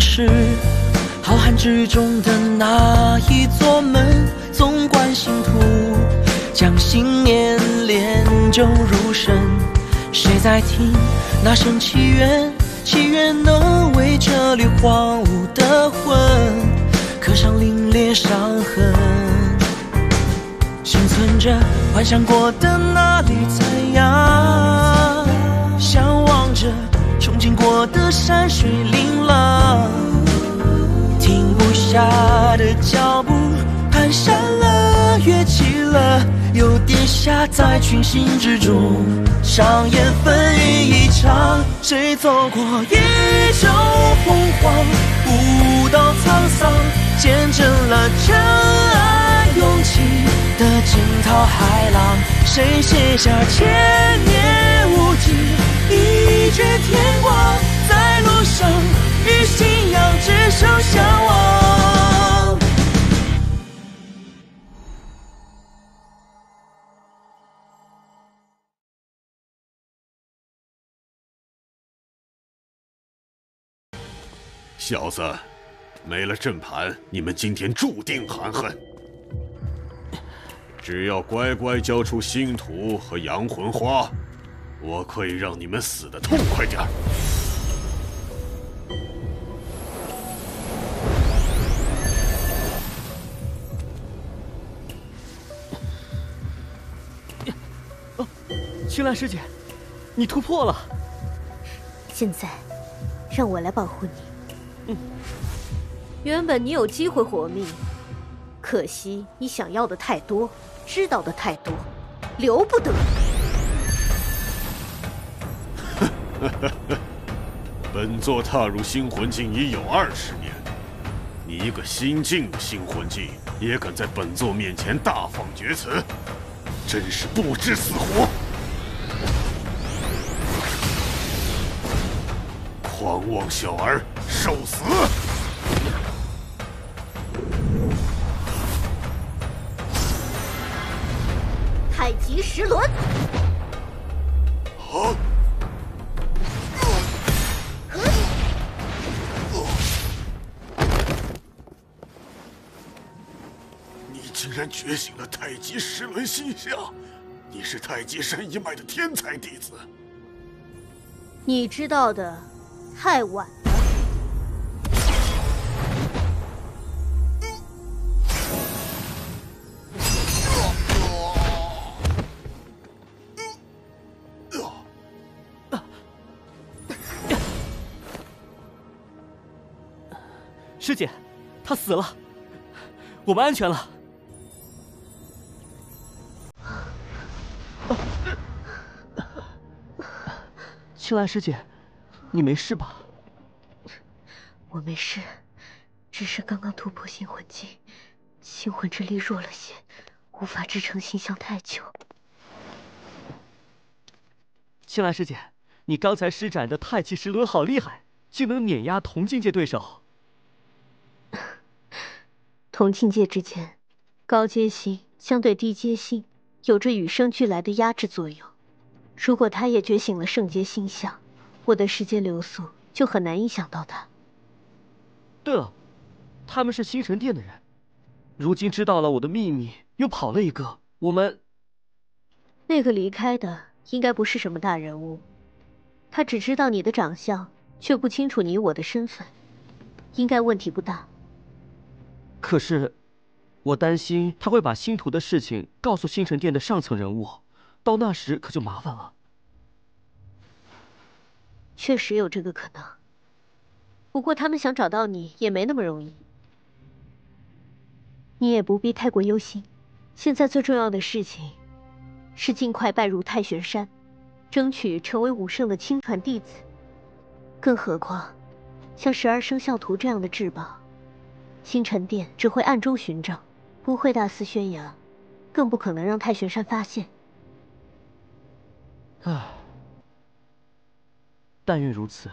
是浩瀚之中的那一座门，纵观星途，将信念炼就入神。谁在听那声祈愿？祈愿能为这里荒芜的魂刻上凛冽伤痕。幸存着幻想过的那缕残阳，经过的山水琳琅，停不下的脚步，蹒跚了，跃起了，又跌下在群星之中，上演风雨一场。谁走过一袖风霜，舞蹈沧桑，见证了真爱勇气的惊涛骇浪。谁写下千年无尽一卷天光，在路上与信仰执手相望。小子，没了阵盘，你们今天注定含恨。只要乖乖交出星图和阳魂花，我可以让你们死的痛快点儿。青兰师姐，你突破了。现在，让我来保护你。嗯原本你有机会活命，可惜你想要的太多，知道的太多，留不得。本座踏入星魂境已有二十年，你一个新晋的星魂境，也敢在本座面前大放厥词，真是不知死活！狂妄小儿，受死！太极十轮，然觉醒了太极十轮心象！你是太极山一脉的天才弟子。你知道的太晚了。师姐，他死了，我们安全了。青兰师姐，你没事吧？我没事，只是刚刚突破星魂境，星魂之力弱了些，无法支撑形象太久。青兰师姐，你刚才施展的太极石轮好厉害，竟能碾压同境界对手。同境界之间，高阶星相对低阶星有着与生俱来的压制作用。如果他也觉醒了圣洁星象，我的时间流速就很难影响到他。对了，他们是星辰殿的人，如今知道了我的秘密，又跑了一个，我们那个离开的应该不是什么大人物，他只知道你的长相，却不清楚你我的身份，应该问题不大。可是，我担心他会把星图的事情告诉星辰殿的上层人物，到那时可就麻烦了。确实有这个可能，不过他们想找到你也没那么容易。你也不必太过忧心，现在最重要的事情是尽快拜入太玄山，争取成为武圣的亲传弟子。更何况，像十二生肖图这样的至宝。星辰殿只会暗中寻找，不会大肆宣扬，更不可能让太玄山发现。唉，但愿如此。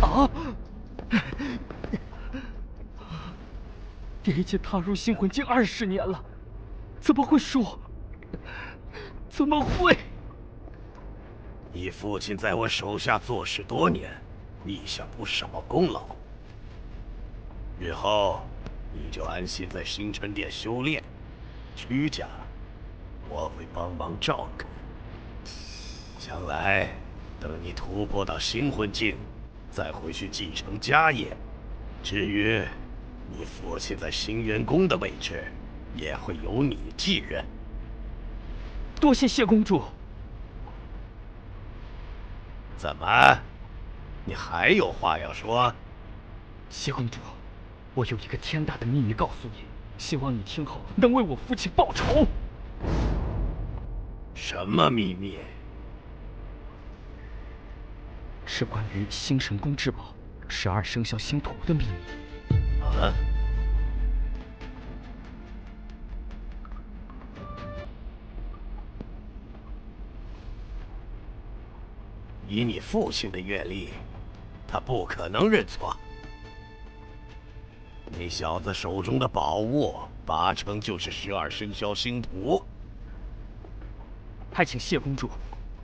啊爹已经踏入星魂境二十年了，怎么会输？怎么会？你父亲在我手下做事多年，立下不少功劳。日后你就安心在星辰殿修炼，屈家我会帮忙照看。将来等你突破到星魂境，再回去继承家业。至于你父亲在星元宫的位置，也会由你继任。多谢谢公主。怎么，你还有话要说？谢公主，我有一个天大的秘密告诉你，希望你听后能为我父亲报仇。什么秘密？是关于星神宫至宝十二生肖星图的秘密。啊？以你父亲的阅历，他不可能认错。你小子手中的宝物，八成就是十二生肖星图。还请谢公主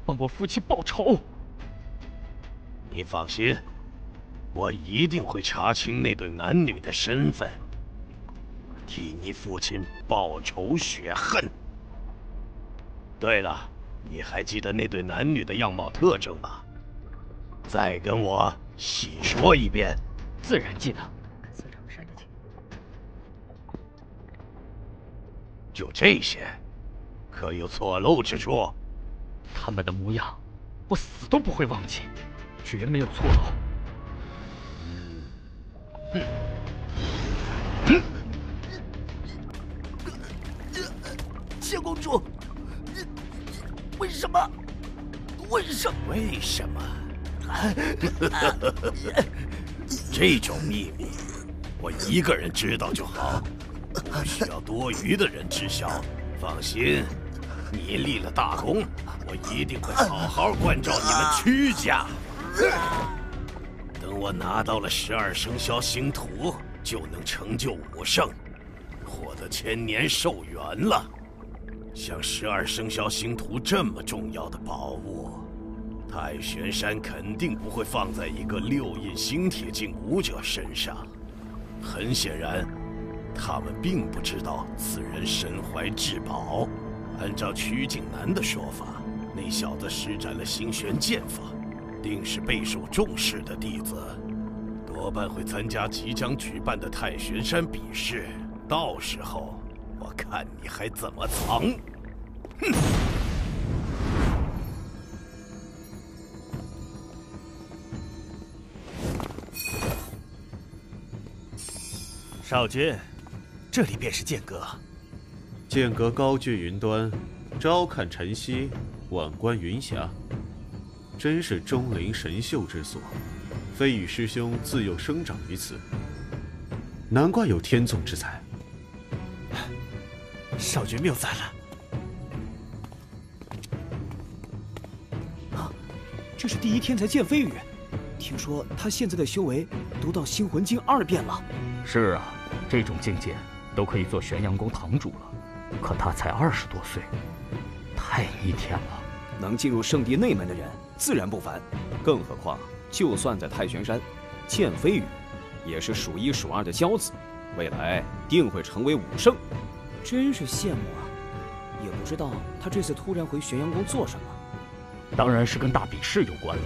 帮我父亲报仇。你放心，我一定会查清那对男女的身份，替你父亲报仇雪恨。对了。你还记得那对男女的样貌特征吗？再跟我细说一遍。自然记得。就这些，可有错漏之处？他们的模样，我死都不会忘记，绝没有错漏。嗯。嗯。谢公主。为什么？为什么？为什么？这种秘密，我一个人知道就好，不需要多余的人知晓。放心，你立了大功，我一定会好好关照你们屈家。等我拿到了十二生肖星图，就能成就武圣，获得千年寿元了。像十二生肖星图这么重要的宝物，太玄山肯定不会放在一个六印星铁境武者身上。很显然，他们并不知道此人身怀至宝。按照曲景南的说法，那小子施展了星玄剑法，定是备受重视的弟子，多半会参加即将举办的太玄山比试。到时候。看你还怎么藏！哼！少君，这里便是剑阁。剑阁高踞云端，朝看晨曦，晚观云霞，真是钟灵神秀之所。飞羽师兄自幼生长于此，难怪有天纵之才。少君谬赞了。啊，这是第一天才剑飞羽，听说他现在的修为读到星魂经二变了。是啊，这种境界都可以做玄阳宫堂主了。可他才二十多岁，太逆天了。能进入圣地内门的人自然不凡，更何况就算在太玄山，剑飞羽也是数一数二的骄子，未来定会成为武圣。真是羡慕啊！也不知道他这次突然回玄阳宫做什么。当然是跟大比试有关了。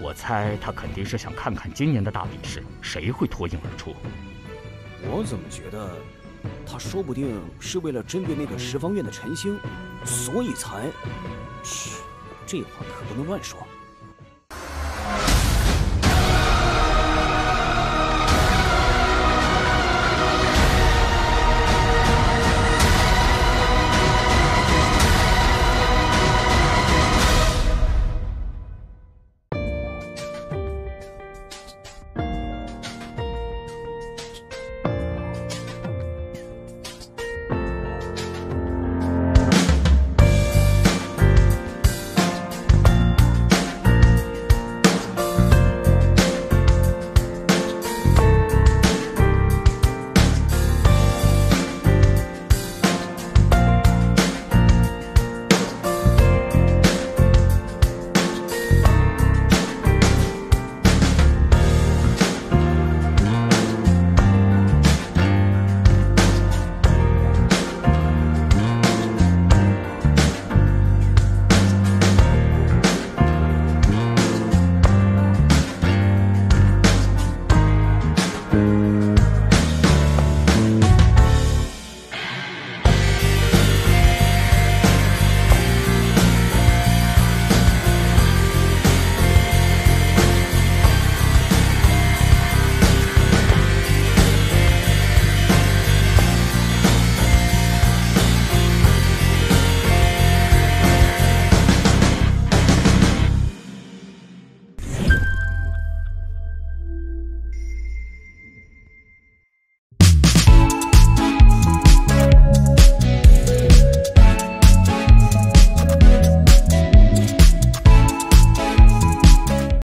我猜他肯定是想看看今年的大比试谁会脱颖而出。我怎么觉得，他说不定是为了针对那个十方院的陈星，所以才……嘘，这话可不能乱说。